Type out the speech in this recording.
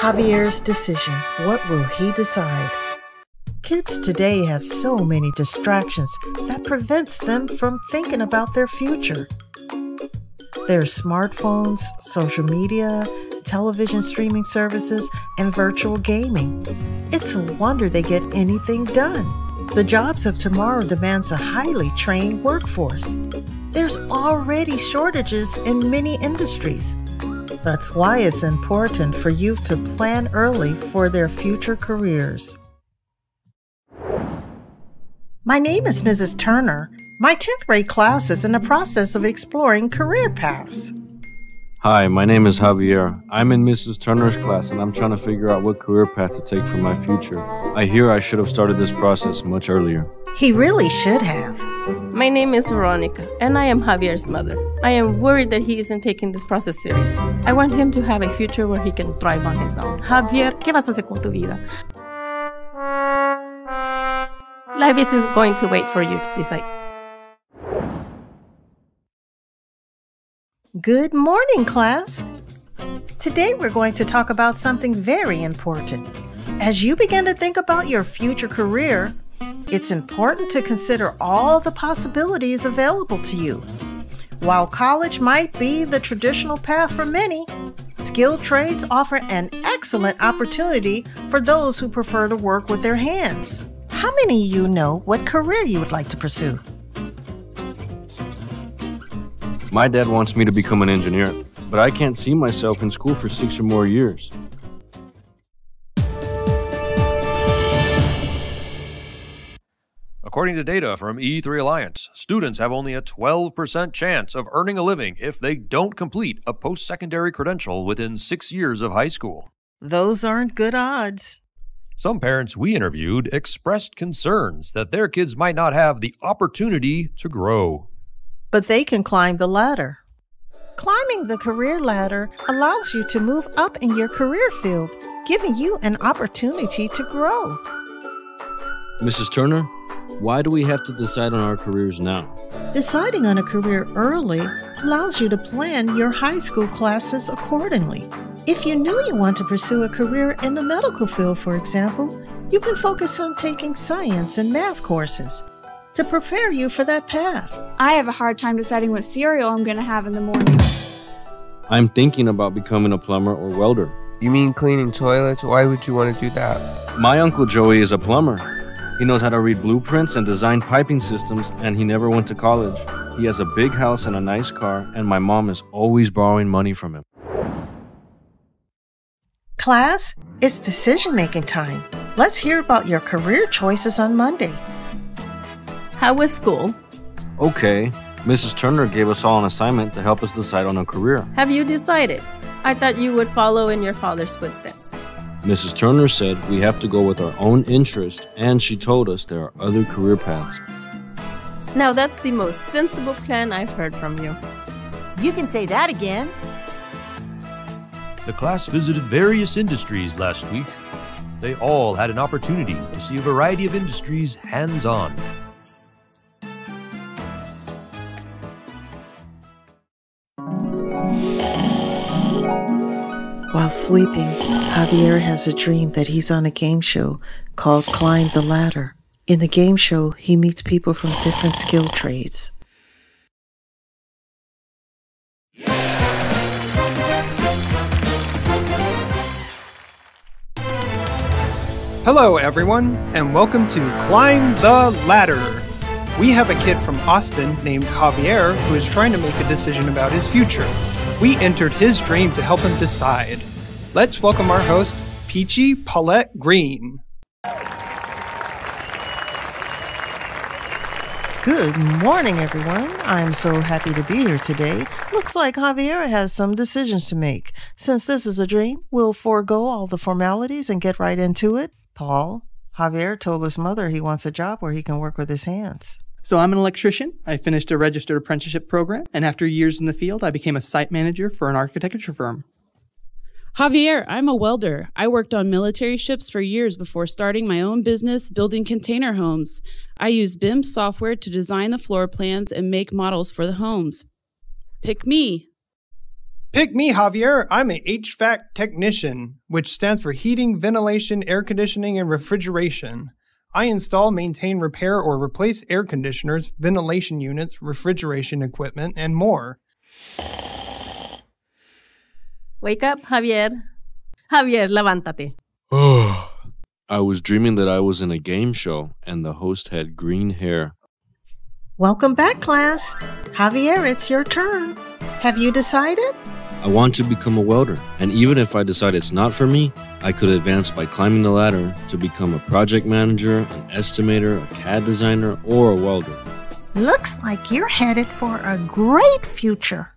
Javier's decision. What will he decide? Kids today have so many distractions that prevents them from thinking about their future. There's smartphones, social media, television streaming services, and virtual gaming. It's a wonder they get anything done. The jobs of tomorrow demands a highly trained workforce. There's already shortages in many industries. That's why it's important for youth to plan early for their future careers. My name is Mrs. Turner. My 10th grade class is in the process of exploring career paths. Hi, my name is Javier. I'm in Mrs. Turner's class and I'm trying to figure out what career path to take for my future. I hear I should have started this process much earlier. He really should have. My name is Veronica, and I am Javier's mother. I am worried that he isn't taking this process serious. I want him to have a future where he can thrive on his own. Javier, ¿qué vas a hacer con tu vida? Life isn't going to wait for you to decide. Good morning, class. Today we're going to talk about something very important. As you begin to think about your future career, it's important to consider all the possibilities available to you. While college might be the traditional path for many, skilled trades offer an excellent opportunity for those who prefer to work with their hands. How many of you know what career you would like to pursue? My dad wants me to become an engineer, but I can't see myself in school for six or more years. According to data from E3 Alliance, students have only a 12% chance of earning a living if they don't complete a post secondary credential within six years of high school. Those aren't good odds. Some parents we interviewed expressed concerns that their kids might not have the opportunity to grow but they can climb the ladder. Climbing the career ladder allows you to move up in your career field, giving you an opportunity to grow. Mrs. Turner, why do we have to decide on our careers now? Deciding on a career early allows you to plan your high school classes accordingly. If you knew you want to pursue a career in the medical field, for example, you can focus on taking science and math courses to prepare you for that path. I have a hard time deciding what cereal I'm going to have in the morning. I'm thinking about becoming a plumber or welder. You mean cleaning toilets? Why would you want to do that? My uncle Joey is a plumber. He knows how to read blueprints and design piping systems, and he never went to college. He has a big house and a nice car, and my mom is always borrowing money from him. Class, it's decision making time. Let's hear about your career choices on Monday. How was school? Okay. Mrs. Turner gave us all an assignment to help us decide on a career. Have you decided? I thought you would follow in your father's footsteps. Mrs. Turner said we have to go with our own interest, and she told us there are other career paths. Now that's the most sensible plan I've heard from you. You can say that again. The class visited various industries last week. They all had an opportunity to see a variety of industries hands on. While sleeping, Javier has a dream that he's on a game show called Climb the Ladder. In the game show, he meets people from different skill trades. Hello, everyone, and welcome to Climb the Ladder. We have a kid from Austin named Javier who is trying to make a decision about his future. We entered his dream to help him decide. Let's welcome our host, Peachy Paulette Green. Good morning, everyone. I'm so happy to be here today. Looks like Javier has some decisions to make. Since this is a dream, we'll forego all the formalities and get right into it. Paul, Javier told his mother he wants a job where he can work with his hands. So I'm an electrician. I finished a registered apprenticeship program, and after years in the field, I became a site manager for an architecture firm. Javier, I'm a welder. I worked on military ships for years before starting my own business building container homes. I use BIM software to design the floor plans and make models for the homes. Pick me. Pick me, Javier. I'm an HVAC technician, which stands for heating, ventilation, air conditioning, and refrigeration. I install, maintain, repair, or replace air conditioners, ventilation units, refrigeration equipment, and more. Wake up, Javier. Javier, levántate. I was dreaming that I was in a game show and the host had green hair. Welcome back, class. Javier, it's your turn. Have you decided? I want to become a welder, and even if I decide it's not for me, I could advance by climbing the ladder to become a project manager, an estimator, a CAD designer, or a welder. Looks like you're headed for a great future.